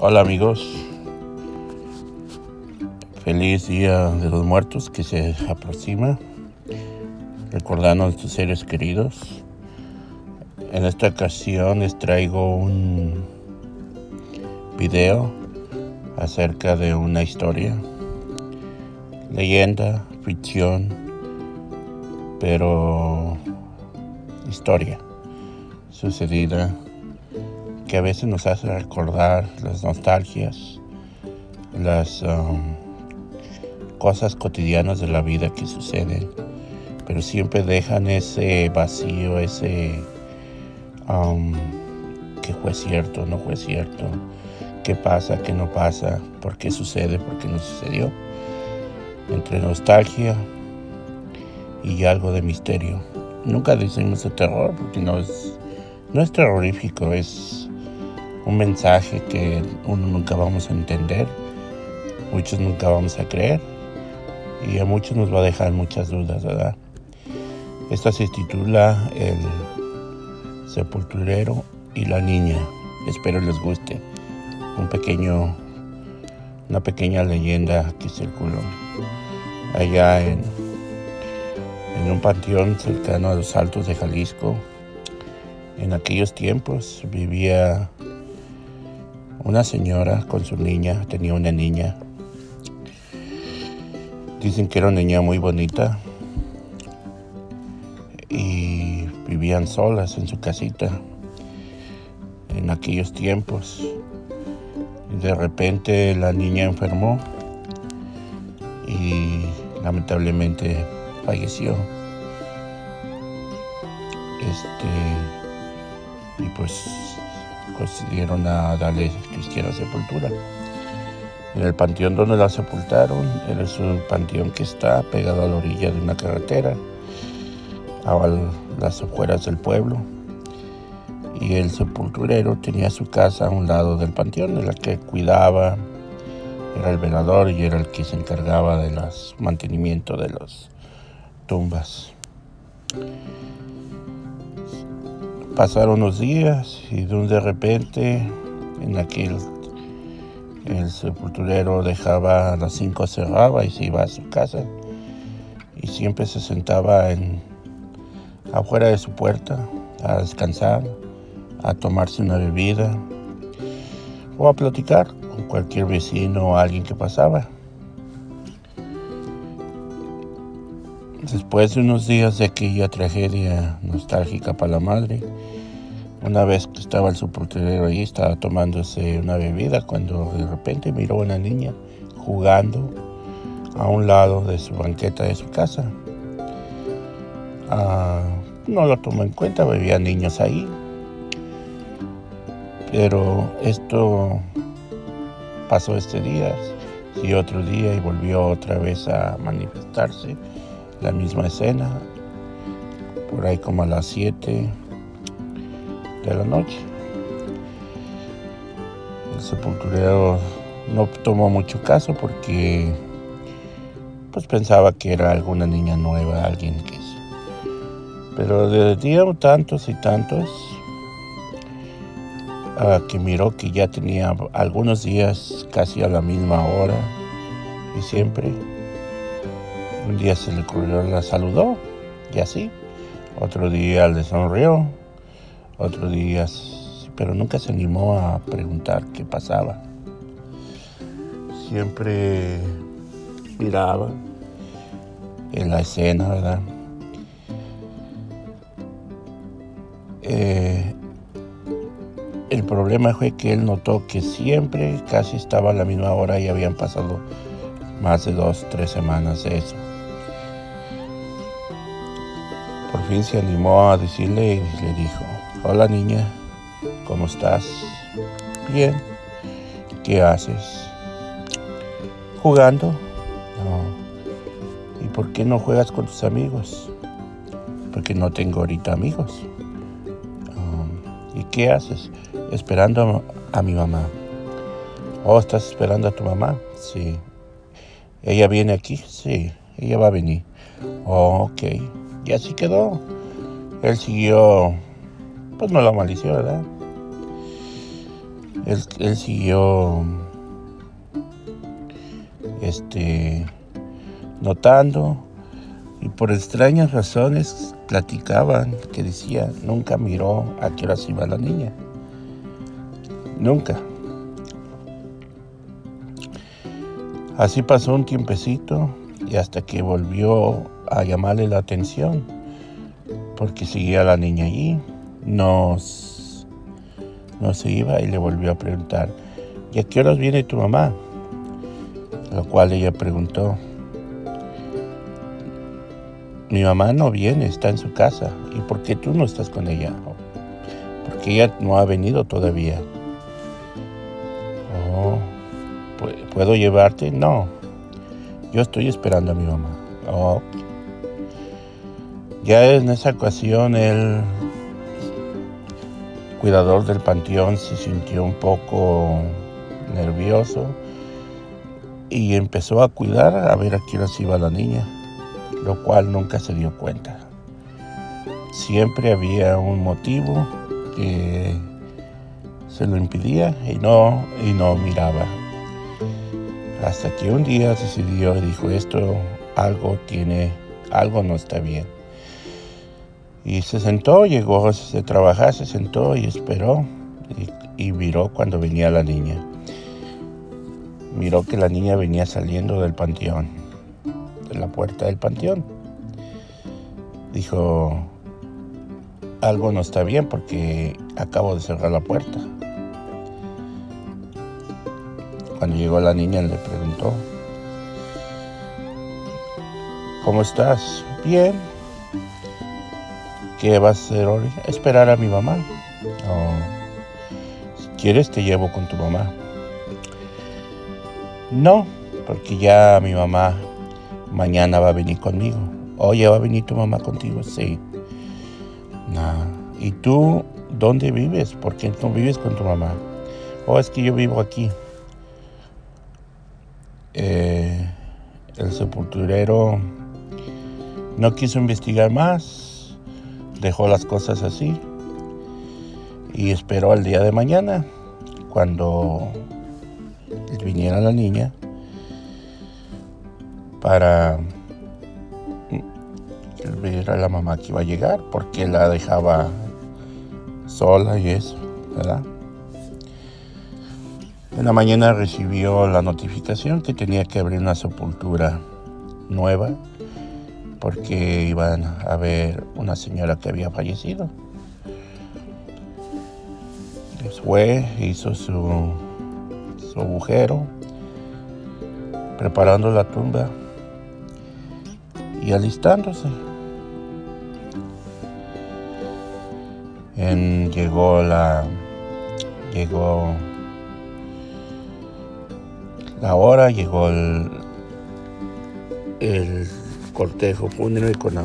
Hola amigos, feliz día de los muertos que se aproxima, recordando a nuestros seres queridos. En esta ocasión les traigo un video acerca de una historia, leyenda, ficción, pero historia sucedida que a veces nos hace recordar las nostalgias, las um, cosas cotidianas de la vida que suceden, pero siempre dejan ese vacío, ese um, que fue cierto, no fue cierto, qué pasa, qué no pasa, por qué sucede, por qué no sucedió, entre nostalgia y algo de misterio. Nunca decimos de terror porque no es, no es terrorífico, es un mensaje que uno nunca vamos a entender, muchos nunca vamos a creer y a muchos nos va a dejar muchas dudas, ¿verdad? Esta se titula El sepulturero y la niña. Espero les guste. Un pequeño, una pequeña leyenda que circuló allá en, en un panteón cercano a los Altos de Jalisco. En aquellos tiempos vivía una señora con su niña, tenía una niña. Dicen que era una niña muy bonita y vivían solas en su casita en aquellos tiempos. De repente la niña enfermó y lamentablemente falleció. Este, y pues decidieron a darle cristiana sepultura. En el panteón donde la sepultaron, es un panteón que está pegado a la orilla de una carretera, a las afueras del pueblo. Y el sepulturero tenía su casa a un lado del panteón, en la que cuidaba, era el velador y era el que se encargaba del mantenimiento de las tumbas. Pasaron los días y de repente en aquel el sepulturero dejaba a las cinco cerraba y se iba a su casa y siempre se sentaba en afuera de su puerta a descansar, a tomarse una bebida o a platicar con cualquier vecino o alguien que pasaba. Después de unos días de aquella tragedia nostálgica para la madre, una vez que estaba el sepulturero ahí, estaba tomándose una bebida cuando de repente miró a una niña jugando a un lado de su banqueta de su casa. Ah, no lo tomó en cuenta, había niños ahí. Pero esto pasó este día y otro día y volvió otra vez a manifestarse la misma escena, por ahí como a las 7 de la noche. El sepulturero no tomó mucho caso porque pues pensaba que era alguna niña nueva, alguien que pero de día tantos y tantos que miró que ya tenía algunos días casi a la misma hora y siempre un día se le ocurrió, la saludó y así. Otro día le sonrió. Otro día, pero nunca se animó a preguntar qué pasaba. Siempre miraba en la escena, ¿verdad? Eh, el problema fue que él notó que siempre casi estaba a la misma hora y habían pasado más de dos, tres semanas de eso. Se animó a decirle y le dijo, hola niña, ¿cómo estás? Bien, ¿qué haces? ¿Jugando? No. ¿Y por qué no juegas con tus amigos? Porque no tengo ahorita amigos. ¿Y qué haces? Esperando a mi mamá. ¿Oh, estás esperando a tu mamá? Sí. ¿Ella viene aquí? Sí, ella va a venir. Oh, ok. Y así quedó. Él siguió pues no la malició, ¿verdad? Él, él siguió este, notando y por extrañas razones platicaban que decía, nunca miró a qué hora se iba la niña. Nunca. Así pasó un tiempecito y hasta que volvió a llamarle la atención, porque seguía la niña allí, no, no se iba y le volvió a preguntar, ¿y a qué horas viene tu mamá? Lo cual ella preguntó, mi mamá no viene, está en su casa. ¿Y por qué tú no estás con ella? Porque ella no ha venido todavía. Oh, ¿puedo llevarte? No. Yo estoy esperando a mi mamá. Oh. Ya en esa ocasión el cuidador del panteón se sintió un poco nervioso y empezó a cuidar a ver a quién iba la niña lo cual nunca se dio cuenta. Siempre había un motivo que se lo impedía y no, y no miraba. Hasta que un día decidió y dijo, esto algo tiene, algo no está bien. Y se sentó, llegó a trabajar, se sentó y esperó y, y miró cuando venía la niña. Miró que la niña venía saliendo del panteón en la puerta del panteón. Dijo, algo no está bien porque acabo de cerrar la puerta. Cuando llegó la niña le preguntó, ¿cómo estás? Bien. ¿Qué vas a hacer hoy? Esperar a mi mamá. si quieres te llevo con tu mamá. No, porque ya mi mamá mañana va a venir conmigo. Oye, ¿va a venir tu mamá contigo? Sí. ¿Y tú dónde vives? ¿Por qué no vives con tu mamá? Oh, es que yo vivo aquí. Eh, el sepulturero no quiso investigar más, dejó las cosas así y esperó al día de mañana cuando viniera la niña para ver a la mamá que iba a llegar, porque la dejaba sola y eso, ¿verdad? En la mañana recibió la notificación que tenía que abrir una sepultura nueva porque iban a ver una señora que había fallecido. Después hizo su, su agujero preparando la tumba y alistándose. En, llegó la llegó la hora, llegó el, el cortejo fúnebre con la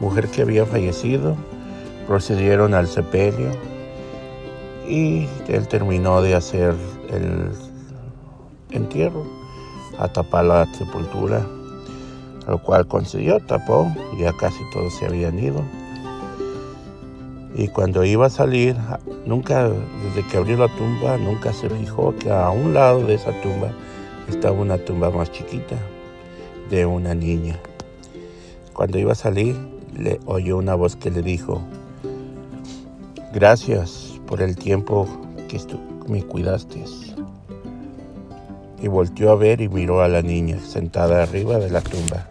mujer que había fallecido, procedieron al sepelio y él terminó de hacer el entierro, a tapar la sepultura lo cual consiguió, tapó, ya casi todos se habían ido. Y cuando iba a salir, nunca, desde que abrió la tumba, nunca se fijó que a un lado de esa tumba estaba una tumba más chiquita de una niña. Cuando iba a salir, le oyó una voz que le dijo, gracias por el tiempo que me cuidaste. Y volteó a ver y miró a la niña sentada arriba de la tumba.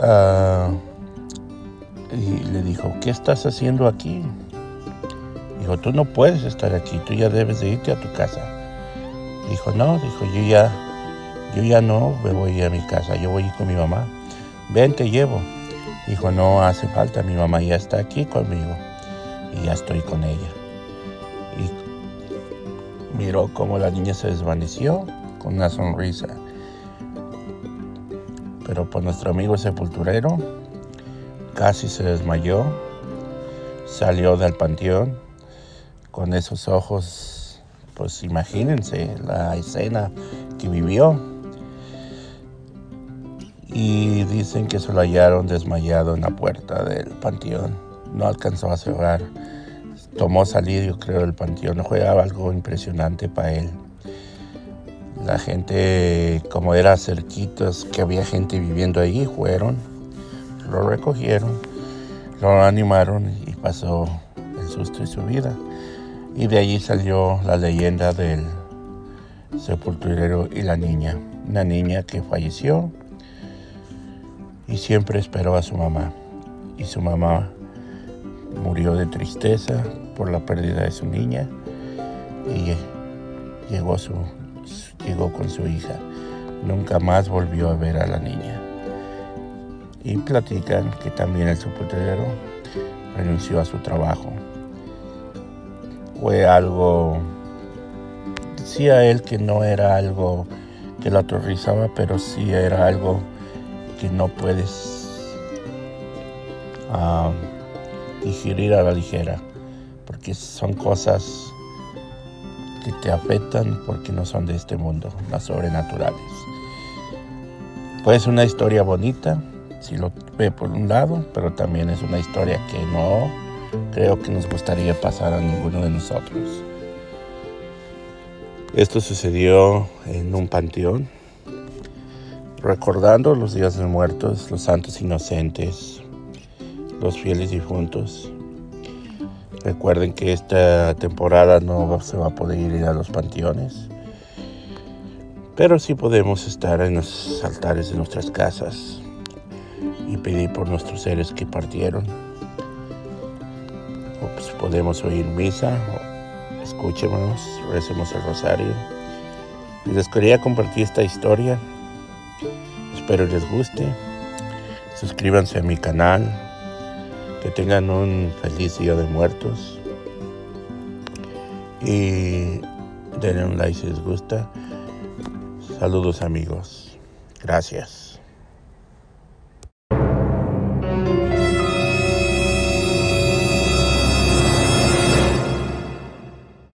Ah, y le dijo, ¿qué estás haciendo aquí? Dijo, tú no puedes estar aquí, tú ya debes de irte a tu casa. Dijo, no, dijo, yo ya, yo ya no me voy a mi casa, yo voy con mi mamá. Ven, te llevo. Dijo, no hace falta, mi mamá ya está aquí conmigo y ya estoy con ella. Y miró cómo la niña se desvaneció con una sonrisa pero por pues nuestro amigo sepulturero casi se desmayó, salió del panteón con esos ojos, pues imagínense la escena que vivió. Y dicen que se lo hallaron desmayado en la puerta del panteón. No alcanzó a cerrar. Tomó salir, yo creo, del panteón. Fue algo impresionante para él. La gente, como era cerquitos, que había gente viviendo allí, fueron, lo recogieron, lo animaron y pasó el susto de su vida. Y de allí salió la leyenda del sepulturero y la niña. Una niña que falleció y siempre esperó a su mamá. Y su mamá murió de tristeza por la pérdida de su niña y llegó, su, llegó con su hija. Nunca más volvió a ver a la niña. Y platican que también el sepulturero renunció a su trabajo. Fue algo, decía él que no era algo que lo aterrorizaba, pero sí era algo que no puedes uh, digerir a la ligera, porque son cosas que te afectan porque no son de este mundo, las sobrenaturales. Pues una historia bonita, si lo ve por un lado, pero también es una historia que no creo que nos gustaría pasar a ninguno de nosotros. Esto sucedió en un panteón recordando los días de muertos, los santos inocentes, los fieles difuntos. Recuerden que esta temporada no se va a poder ir a los panteones, pero sí podemos estar en los altares de nuestras casas y pedir por nuestros seres que partieron. O pues podemos oír misa, o recemos el rosario. Les quería compartir esta historia Espero les guste. Suscríbanse a mi canal. Que tengan un feliz día de muertos. Y denle un like si les gusta. Saludos amigos. Gracias.